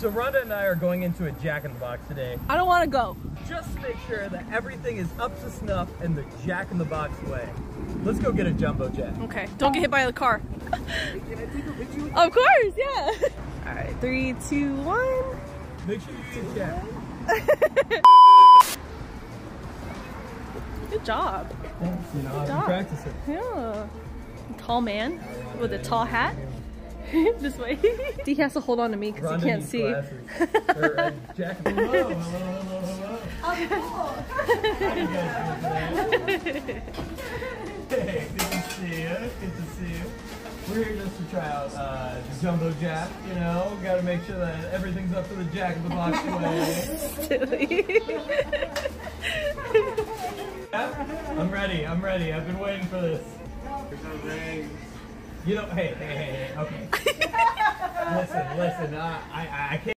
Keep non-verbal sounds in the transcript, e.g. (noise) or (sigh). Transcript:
So Rhonda and I are going into a Jack in the Box today, I don't want to go. just to make sure that everything is up to snuff in the Jack in the Box way. Let's go get a jumbo jet. Okay, don't get hit by the car. (laughs) of course, yeah. All right, three, two, one. Make sure you Jack. (laughs) Good job. Thanks, you know, I've job. practicing. Yeah. Tall man with a tall hat. (laughs) this way. (laughs) he has to hold on to me because he can't see. or, uh, (laughs) Jack, hello, hello, hello, hello. How you guys doing today? Hey, good to see you. Good to see you. We're here just to try out uh, the Jumbo Jack, you know. Got to make sure that everything's up to the Jack in the Box way. Silly. Yeah? I'm ready. I'm ready. I've been waiting for this. You know, hey, hey, hey, hey. Okay. (laughs) listen, listen. Uh, I, I, I can't.